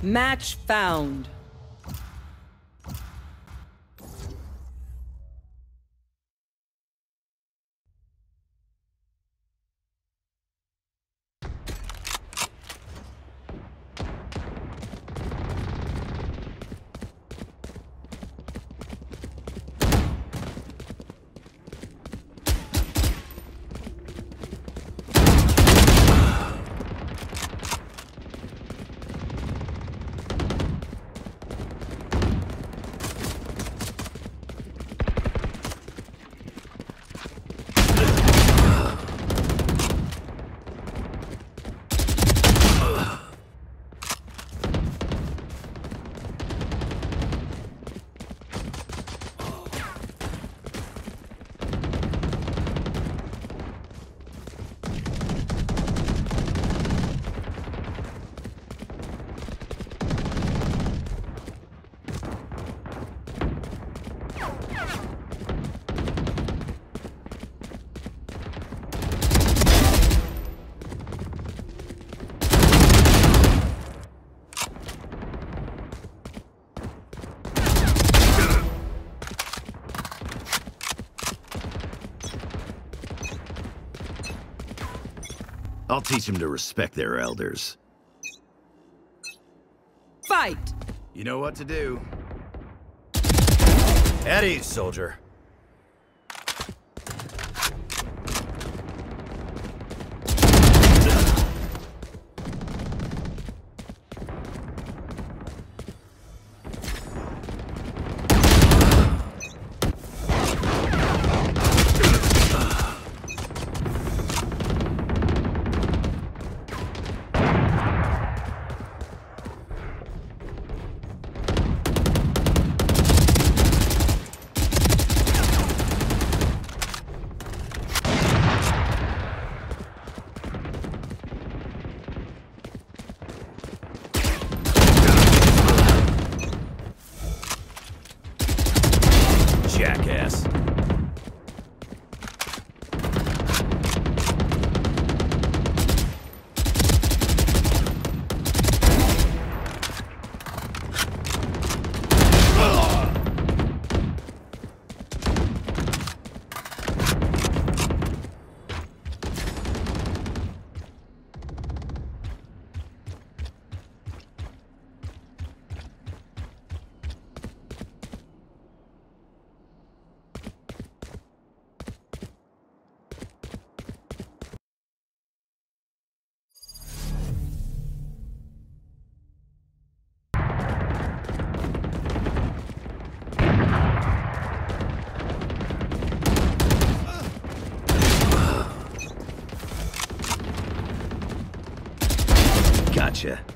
Match found. I'll teach them to respect their elders. Fight! You know what to do. At ease, soldier. Gotcha.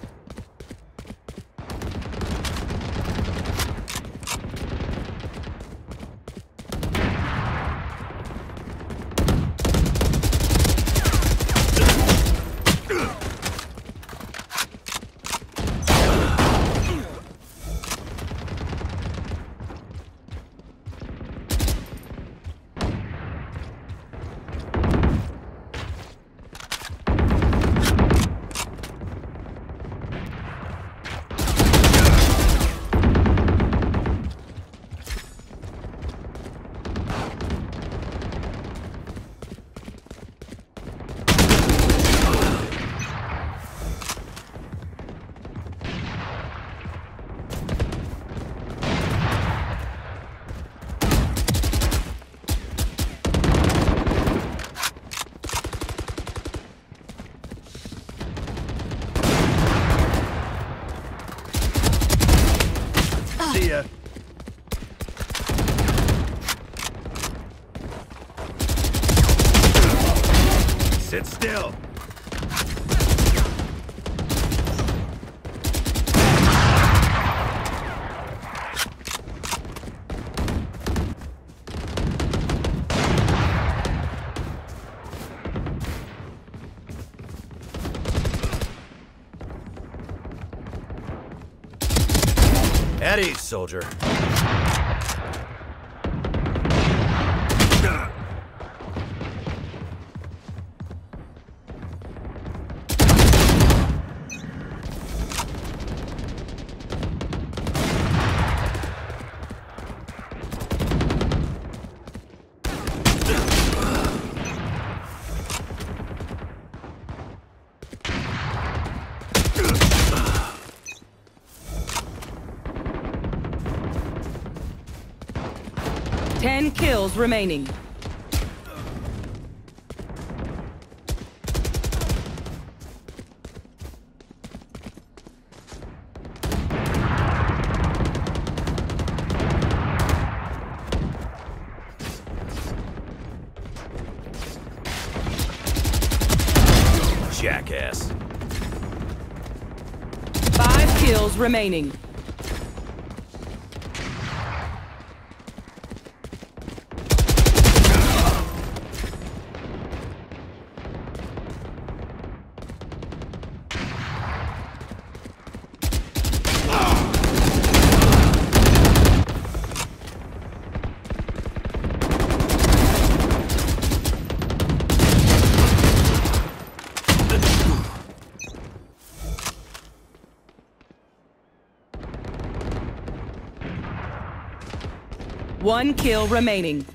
See ya. Sit still. At ease, soldier. Ten kills remaining. Jackass. Five kills remaining. One kill remaining.